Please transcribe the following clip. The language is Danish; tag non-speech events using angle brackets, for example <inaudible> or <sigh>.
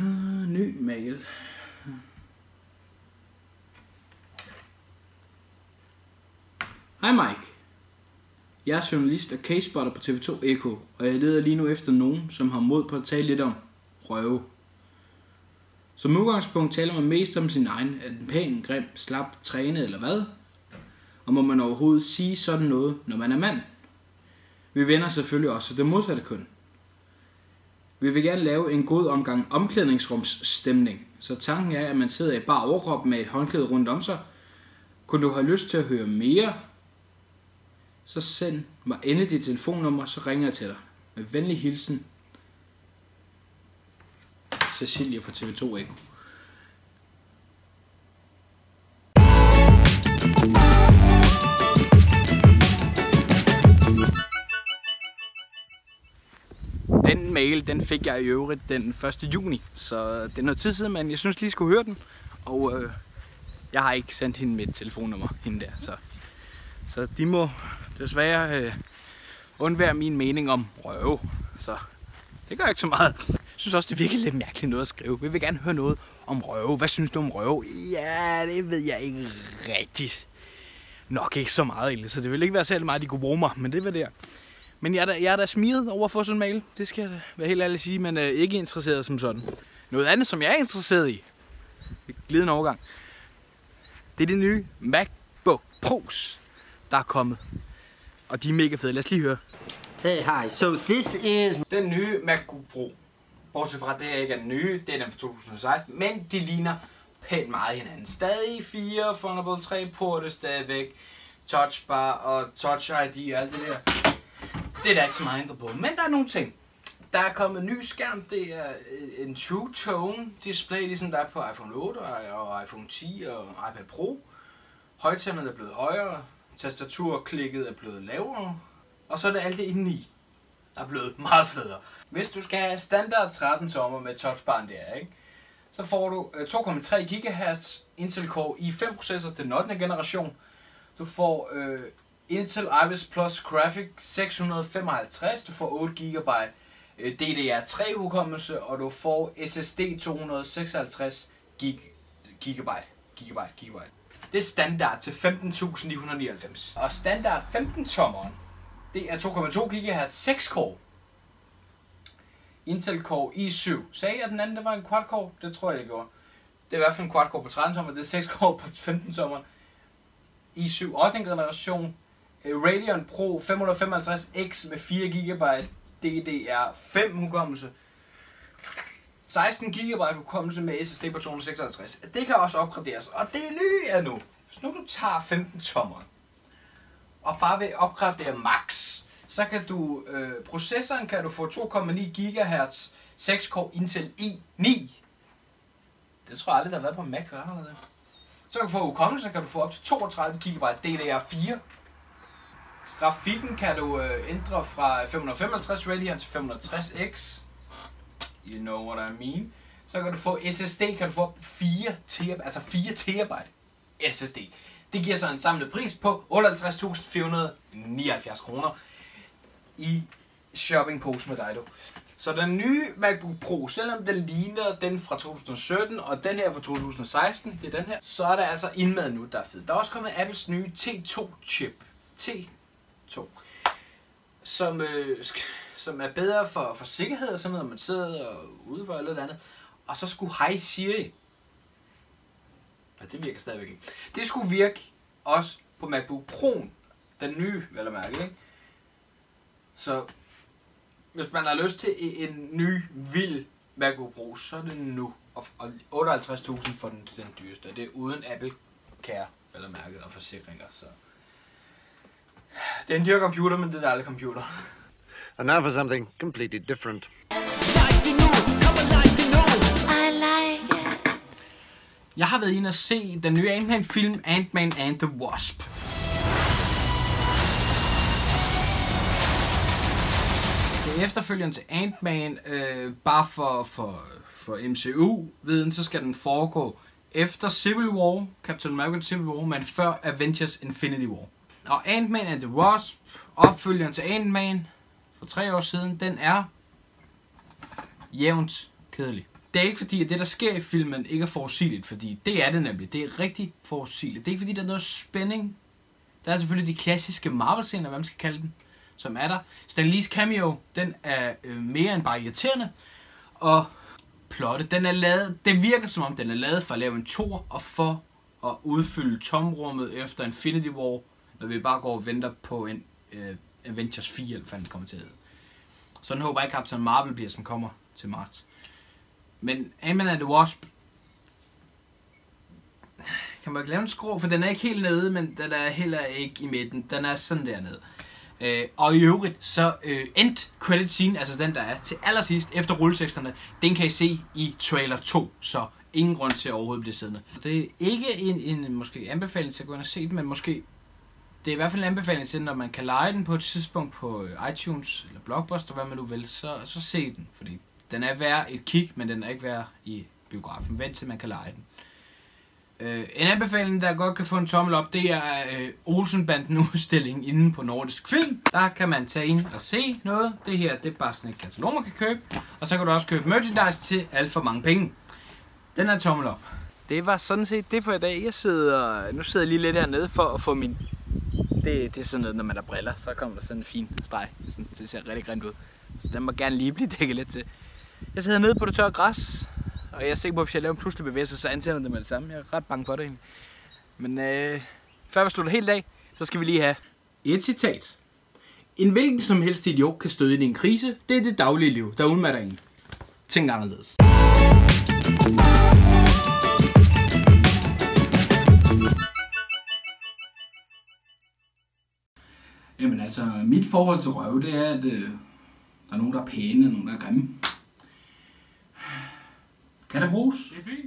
Uh, ny mail. Hej Mike. Jeg er journalist og casebotter på TV2 Eko, og jeg leder lige nu efter nogen, som har mod på at tale lidt om røve. Som udgangspunkt taler man mest om sin egen, er den pæn, grim, slap, trænet eller hvad? Og må man overhovedet sige sådan noget, når man er mand? Vi vender selvfølgelig også det modsatte køn. Vi vil gerne lave en god omgang omklædningsrumsstemning, så tanken er, at man sidder i bare overkrop med et håndklæde rundt om sig. Kunne du have lyst til at høre mere, så send mig endelig dit telefonnummer, så ringer jeg til dig. Med venlig hilsen, Cecilia fra TV2 Eko. Mail, den fik jeg i øvrigt den 1. juni, så det er noget tid siden, men jeg synes lige skulle høre den. Og øh, jeg har ikke sendt hende mit telefonnummer, hende der, så, så de må desværre øh, undvære min mening om røve. Så det gør ikke så meget. Jeg synes også, det virker lidt mærkeligt noget at skrive. Vi vil gerne høre noget om røve. Hvad synes du om røve? Ja, det ved jeg ikke rigtigt. Nok ikke så meget egentlig, så det vil ikke være særlig meget, de kunne bruge mig, men det var der. Men jeg er da, jeg er da smiret over at få sådan en mail. Det skal jeg da være helt ærlig sige, men øh, ikke interesseret som sådan. Noget andet, som jeg er interesseret i, glidende overgang, det er det nye MacBook Pros, der er kommet. Og de er mega fede. Lad os lige høre. Hey, hi. So this is Den nye MacBook Pro. Bortset fra, at det ikke er den nye, det er den fra 2016, men de ligner pænt meget hinanden. Stadig 4 Thunderbolt 3 porte stadigvæk, touchbar og touch ID og alt det der. Det er der ikke så meget ændret på, men der er nogle ting. Der er kommet en ny skærm, det er øh, en True Tone display, ligesom der er på iPhone 8 og iPhone 10 og iPad Pro. Højtalerne er blevet højere, tastaturklikket er blevet lavere, og så er det alt det indeni, der er blevet <laughs> meget federe. Hvis du skal have standard 13 tommer med touchbaren der, ikke? så får du øh, 2,3 GHz Intel Core i5 processor, den 8. generation. Du får øh, Intel Iris Plus Graphic 655, du får 8 GB DDR3 hukommelse, og du får SSD 256 gig, gigabyte. Gigabyte, gigabyte. Det er standard til 15.999. Og standard 15 tommeren, det er 2,2 GHz 6 core. Intel Core i7. Sagde jeg, at den anden det var en quad core? Det tror jeg, jeg gjorde. Det er i hvert fald en quad core på 13 tommer, det er 6 core på 15 tommer. i7 8. generation. Radeon Pro 555X med 4 GB DDR5 hukommelse. 16 GB hukommelse med SSD på 256. Det kan også opgraderes, og det nye er nu. Hvis nu du tager 15 tommer og bare vil opgradere max, så kan du, øh, processoren kan du få 2,9 GHz 6-core Intel i9. Det tror jeg aldrig, der har været på Mac hvad har der det? Så kan du få hukommelsen, kan du få op til 32 GB DDR4. Grafikken kan du øh, ændre fra 555 Radeon til 560X. You know what I mean. Så kan du få SSD, kan du få 4 TB, altså 4 TB SSD. Det giver så en samlet pris på 58.479 kroner i shoppingpose med dig, du. Så den nye MacBook Pro, selvom den ligner den fra 2017, og den her fra 2016, det er den her, så er der altså indmad nu, der er fed. Der er også kommet Apples nye T2-chip. T 2, Som, øh, som er bedre for, for sikkerhed og sådan noget, når man sidder og ude for eller noget andet. Og så skulle Hi Siri. Ja, det virker stadigvæk ikke. Det skulle virke også på MacBook Pro, den nye, vel at mærke, ikke? Så hvis man har lyst til en ny, vild MacBook Pro, så er det nu. Og 58.000 for den, den dyreste. Det er uden Apple Care, eller mærket og forsikringer. Så. Det er en dyr computer, men det er alle computer. And now for something completely different. I like it. Jeg har været inde og se den nye Ant-Man film Ant-Man and the Wasp. Det er efterfølgeren til Ant-Man, øh, bare for, for, for MCU-viden, så skal den foregå efter Civil War, Captain America Civil War, men før Avengers Infinity War. Og Ant-Man and the Wasp, opfølgeren til Ant-Man for tre år siden, den er jævnt kedelig. det er ikke fordi, at det, der sker i filmen, ikke er forudsigeligt, fordi det er det nemlig. Det er rigtig forudsigeligt. Det er ikke fordi, der er noget spænding. Der er selvfølgelig de klassiske Marvel-scener, hvad man skal kalde dem, som er der. Stan Lee's cameo, den er øh, mere end bare irriterende. Og plottet, den er lavet, det virker som om, den er lavet for at lave en tor og for at udfylde tomrummet efter Infinity War, når vi bare går og venter på en øh, Avengers 4, eller hvad den kommer til at hedde. Sådan håber jeg Captain Marvel bliver, som kommer til marts. Men Ant-Man and the Wasp, kan man ikke lave en skrå, for den er ikke helt nede, men den er heller ikke i midten. Den er sådan dernede. Øh, og i øvrigt, så øh, end credit scene, altså den der er til allersidst efter rulleteksterne, den kan I se i trailer 2, så ingen grund til at overhovedet blive siddende. Det er ikke en, en måske anbefaling til at gå ind og se den, men måske det er i hvert fald en anbefaling til, når man kan lege den på et tidspunkt på øh, iTunes eller Blockbuster, hvad man nu vil, så, så se den, fordi den er værd et kig, men den er ikke værd i biografen. Vent til man kan lege den. Øh, en anbefaling, der godt kan få en tommel op, det er øh, Olsenbanden udstilling inde på Nordisk Film. Der kan man tage ind og se noget. Det her, det er bare sådan et katalog, man kan købe. Og så kan du også købe merchandise til alt for mange penge. Den er tommel op. Det var sådan set det for i dag. Jeg sidder, nu sidder jeg lige lidt hernede for at få min... Det, det er sådan noget, når man har briller, så kommer der sådan en fin streg. Sådan, det ser rigtig grimt ud. Så den må gerne lige blive <laughs> dækket lidt til. Jeg sidder nede på det tørre græs, og jeg er sikker på, at hvis jeg laver en pludselig bevægelse, så antænder det med det samme. Jeg er ret bange for det egentlig. Men øh, før vi slutter helt af, så skal vi lige have et citat. En hvilken som helst idiot kan støde ind i en krise. Det er det daglige liv, der udmatter en. Tænk anderledes. Jamen altså, mit forhold til røv, det er, at øh, der er nogen, der er pæne, og nogen, der er grimme. Kan det bruges? Det er fint.